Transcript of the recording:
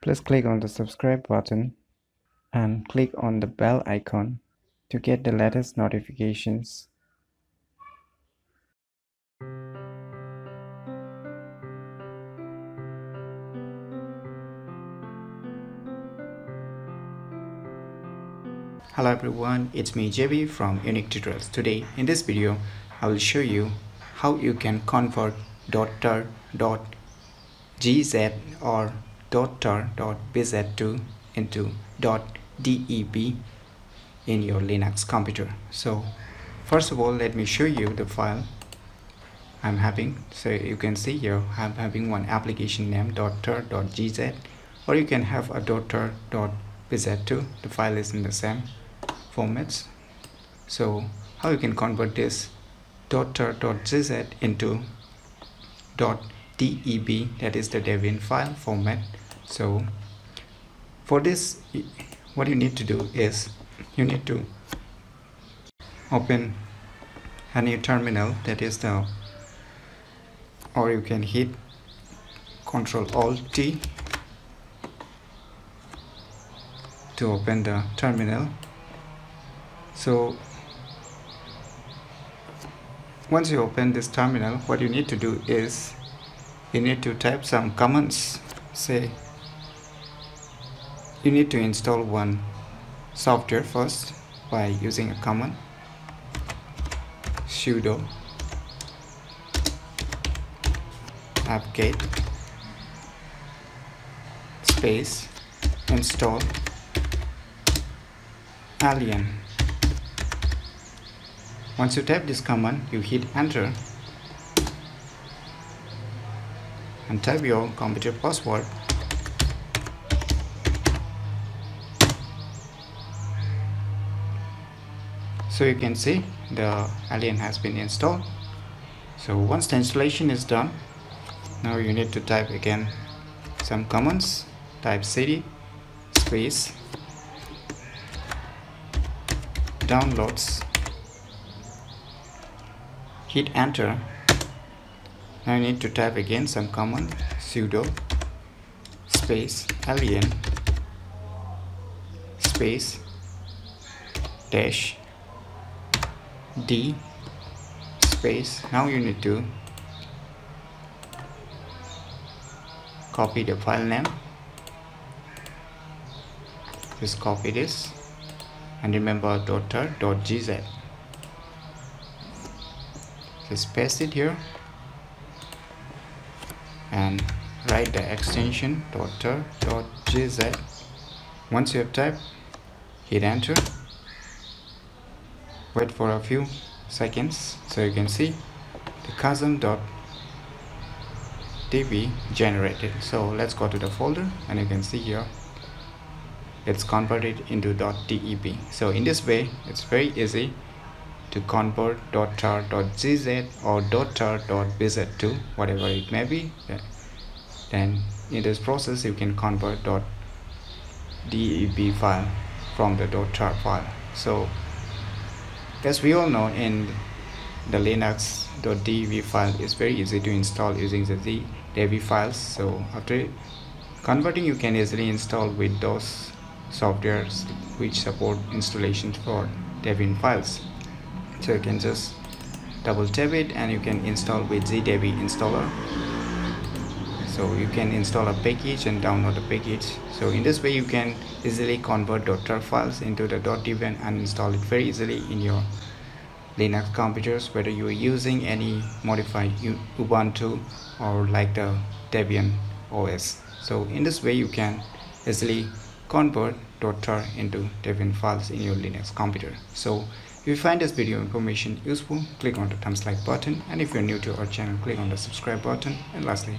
Please click on the subscribe button and click on the bell icon to get the latest notifications. Hello everyone, it's me JB from Unique Tutorials. Today in this video, I will show you how you can convert .tar.gz or .tar.bz2 into dot .deb in your Linux computer. So first of all, let me show you the file I'm having. So you can see here, I'm having one application name .tar.gz or you can have a .tar.bz2. The file is in the same formats. So how you can convert this .tar.gz into dot .deb that is the Debian file format so for this what you need to do is you need to open a new terminal that is the or you can hit control alt T to open the terminal. So once you open this terminal what you need to do is you need to type some commands say you need to install one software first by using a command sudo apt-get space install alien once you type this command, you hit enter and type your computer password. So you can see the alien has been installed. So once the installation is done, now you need to type again some commands. Type cd space downloads hit enter now I need to type again some command sudo space alien space dash d. Space. Now you need to copy the file name. Just copy this and remember .tar.gz just paste it here and write the extension .tar.gz once you have typed hit enter wait for a few seconds so you can see. The kazam.deb generated. So let's go to the folder and you can see here it's converted into dot .deb so in this way it's very easy to convert .tar.gz or .tar.bz2 whatever it may be. Then in this process you can convert dot .deb file from the .tar file. So as we all know in the linux .deb file is very easy to install using the deb files. So after converting you can easily install with those softwares which support installations for Debian files. So you can just double tap it and you can install with zdeb installer so you can install a package and download a package. So in this way you can easily convert .tar files into the .debian and install it very easily in your linux computers whether you are using any modified ubuntu or like the debian os so in this way you can easily convert .tar into debian files in your linux computer. So if you find this video information useful, click on the thumbs like button. And if you're new to our channel, click on the subscribe button. And lastly,